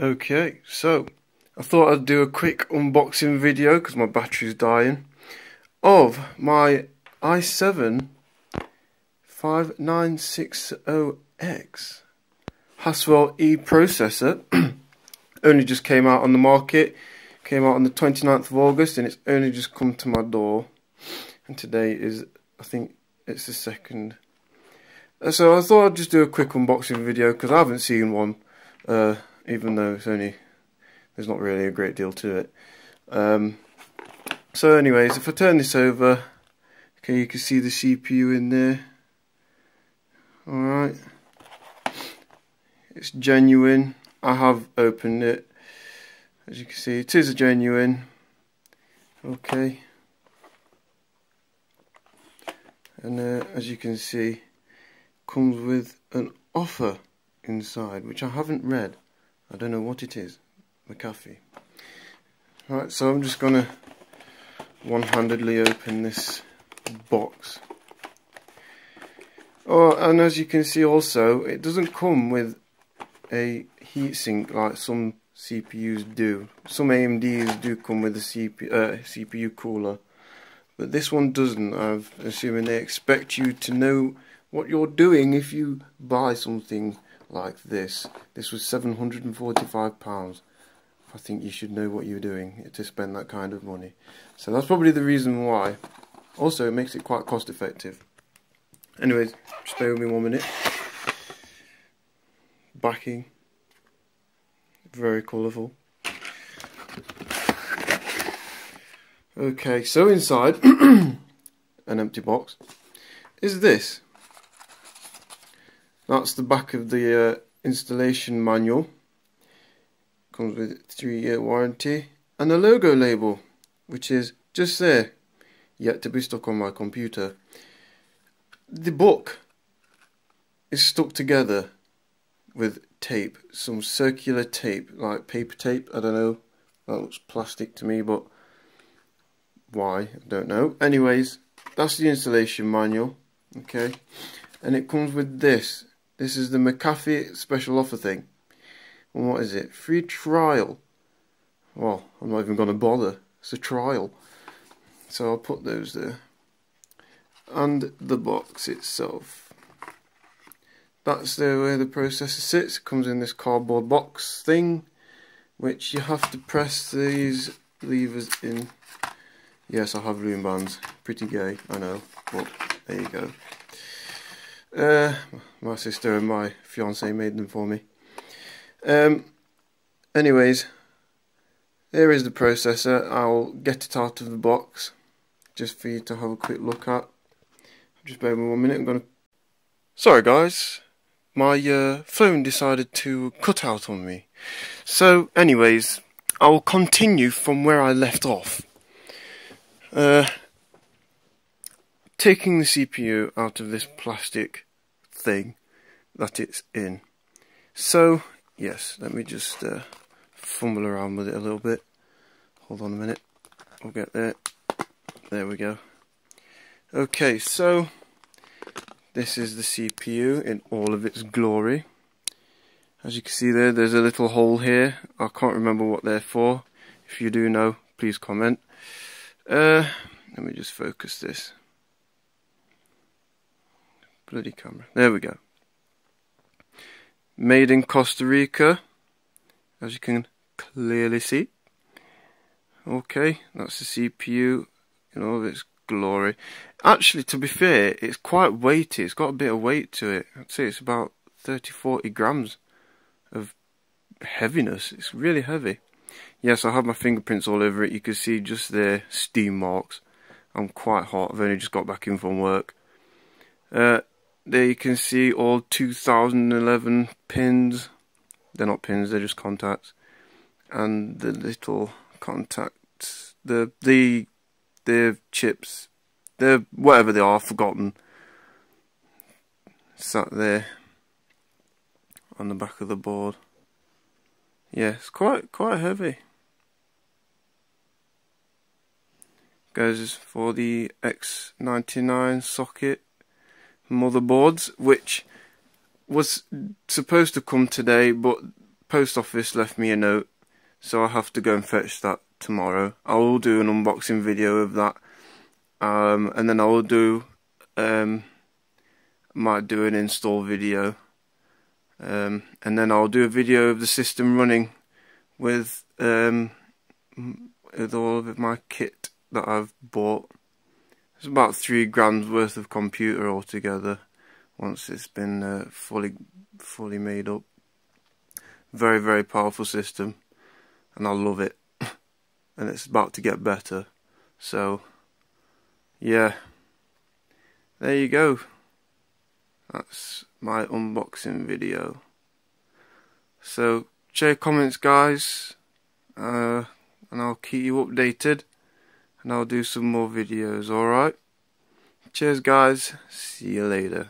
Okay, so I thought I'd do a quick unboxing video because my battery's dying of my i7 5960X Haswell E processor. only just came out on the market, came out on the 29th of August, and it's only just come to my door. And today is, I think, it's the second. Uh, so I thought I'd just do a quick unboxing video because I haven't seen one. Uh, even though it's only there's not really a great deal to it. Um, so anyways, if I turn this over, okay, you can see the CPU in there. Alright. It's genuine. I have opened it. As you can see, it is a genuine. Okay. And uh, as you can see, comes with an offer inside, which I haven't read. I don't know what it is. McAfee. Right, so I'm just going to one-handedly open this box. Oh, and as you can see also, it doesn't come with a heatsink like some CPUs do. Some AMDs do come with a uh, CPU cooler, but this one doesn't. I'm assuming they expect you to know what you're doing if you buy something like this. This was £745. I think you should know what you're doing to spend that kind of money. So that's probably the reason why. Also, it makes it quite cost effective. Anyways, just bear with me one minute. Backing. Very colourful. Okay, so inside, an empty box, is this. That's the back of the uh, installation manual. Comes with three year warranty and a logo label, which is just there, yet to be stuck on my computer. The book is stuck together with tape, some circular tape, like paper tape. I don't know. That looks plastic to me, but why? I don't know. Anyways, that's the installation manual. Okay, and it comes with this this is the McAfee special offer thing. And what is it? Free trial. Well, I'm not even going to bother. It's a trial. So I'll put those there. And the box itself. That's the way the processor sits. It comes in this cardboard box thing, which you have to press these levers in. Yes, I have loom bands. Pretty gay, I know. But there you go. Uh, my sister and my fiance made them for me. Um, anyways, here is the processor. I'll get it out of the box just for you to have a quick look at. Just bear with me one minute. I'm gonna. Sorry, guys. My uh, phone decided to cut out on me. So, anyways, I'll continue from where I left off. Uh, taking the CPU out of this plastic thing that it's in. So, yes, let me just uh, fumble around with it a little bit. Hold on a minute. We'll get there. There we go. Okay, so this is the CPU in all of its glory. As you can see there, there's a little hole here. I can't remember what they're for. If you do know, please comment. Uh, let me just focus this. Bloody camera. There we go. Made in Costa Rica, as you can clearly see. Okay, that's the CPU in all of its glory. Actually, to be fair, it's quite weighty. It's got a bit of weight to it. I'd say it's about 30 40 grams of heaviness. It's really heavy. Yes, I have my fingerprints all over it. You can see just the steam marks. I'm quite hot. I've only just got back in from work. Uh, there you can see all 2011 pins. They're not pins, they're just contacts. And the little contacts, the the the chips, the whatever they are, forgotten. Sat there on the back of the board. Yeah, it's quite quite heavy. Goes for the X99 socket motherboards, which was supposed to come today, but post office left me a note, so I have to go and fetch that tomorrow. I will do an unboxing video of that, um, and then I will do um, might do an install video, um, and then I'll do a video of the system running with um, with all of my kit that I've bought. It's about three grams worth of computer altogether once it's been uh, fully fully made up. Very very powerful system, and I love it, and it's about to get better. So, yeah, there you go. That's my unboxing video. So, share comments, guys, uh, and I'll keep you updated and I'll do some more videos, alright? Cheers guys, see you later.